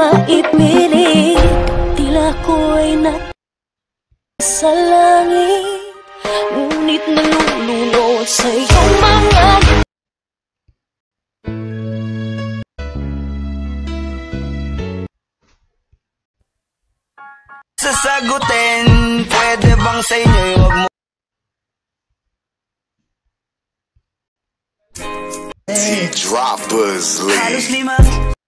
maipilit Tila ko'y na sa langit Ngunit nalulunod sa iyong mga Sasagutin, pwede bang sa inyo huwag mo T-Droppers League.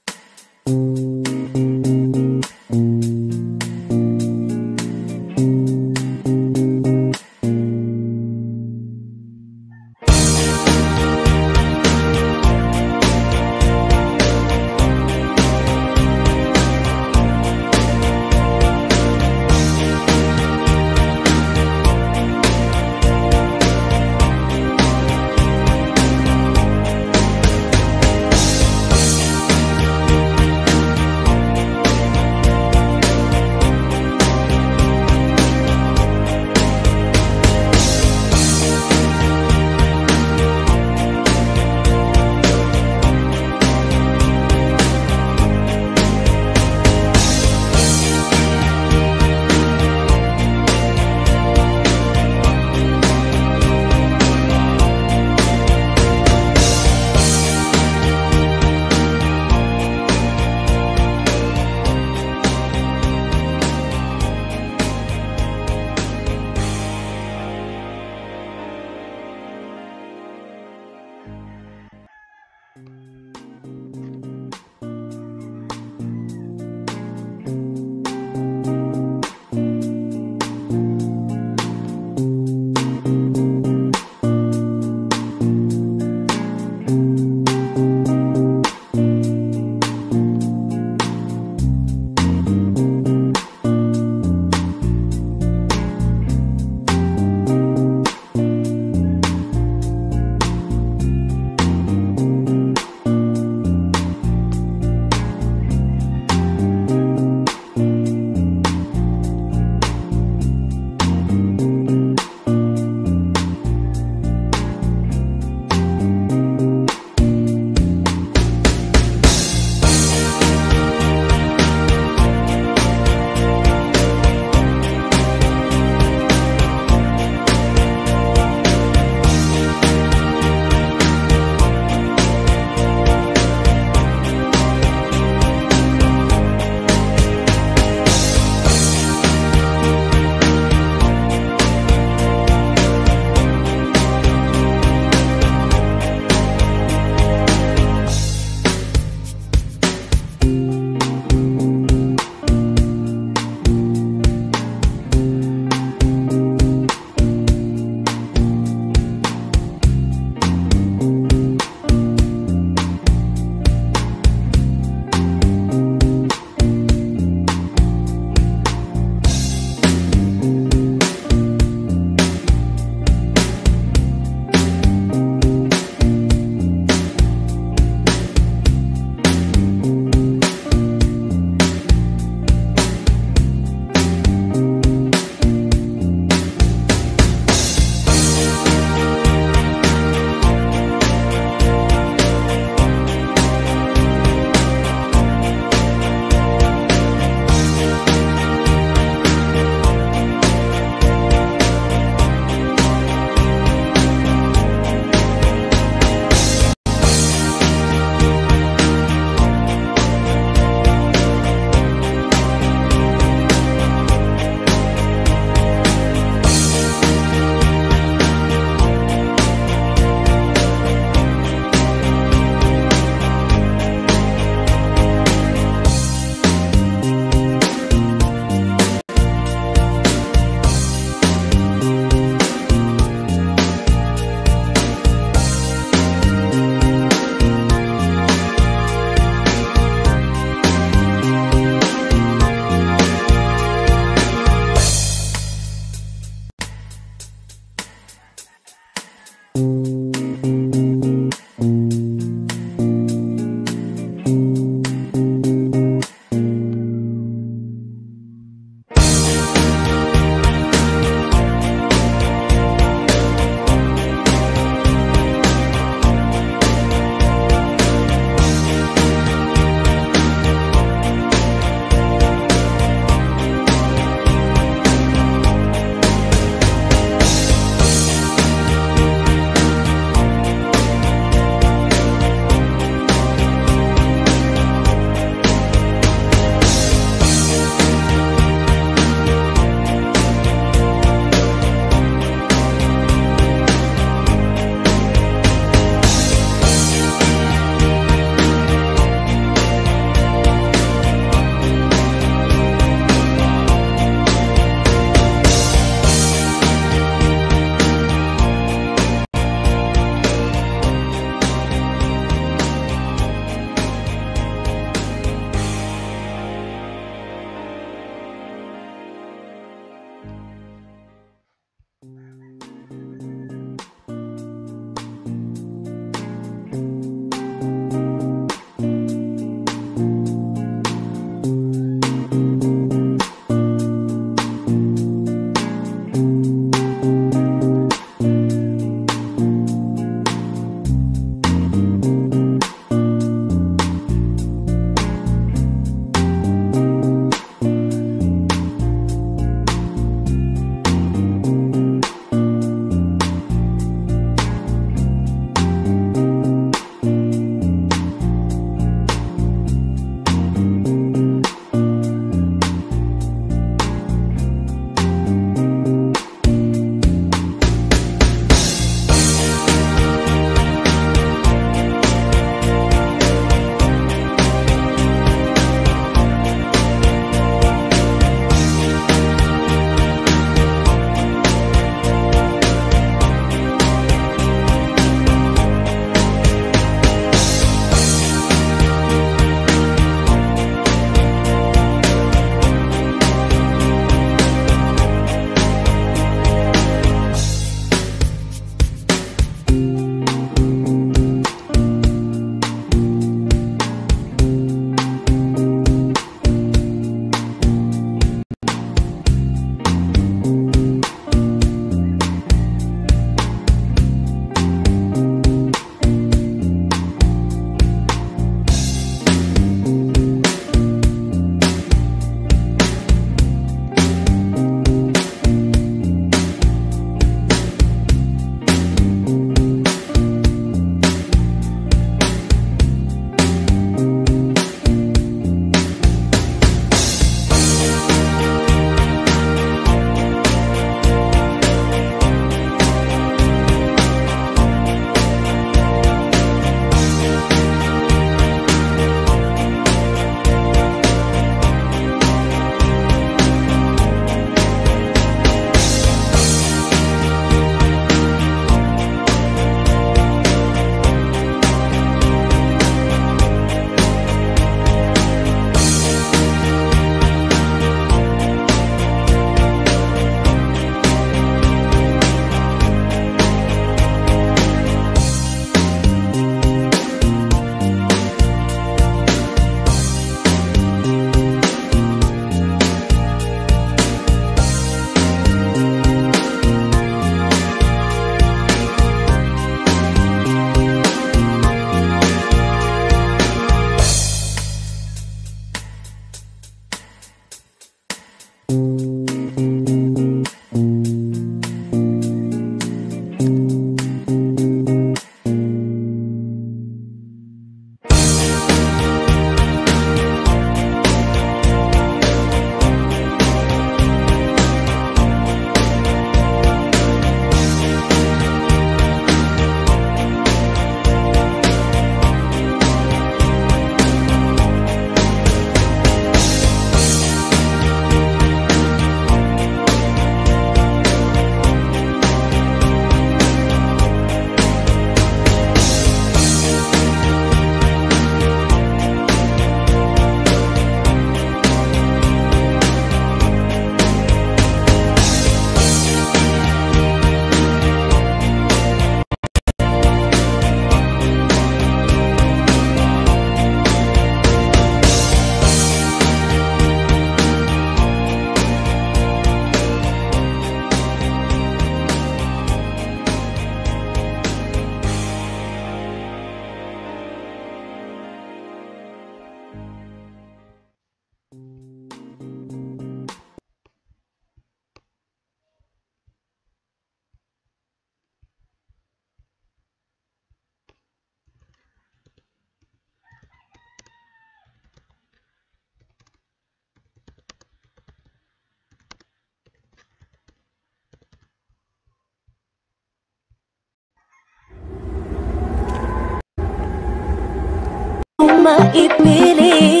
Kung maipili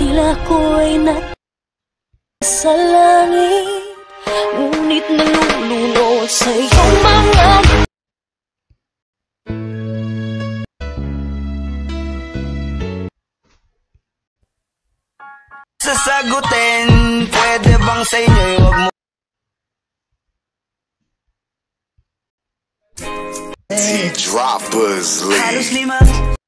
Tila ko'y na sa langit Ngunit naluluno sa iyong mga Sasagutin Pwede bang sa inyo'y wag mo T-Droppers Halos League. lima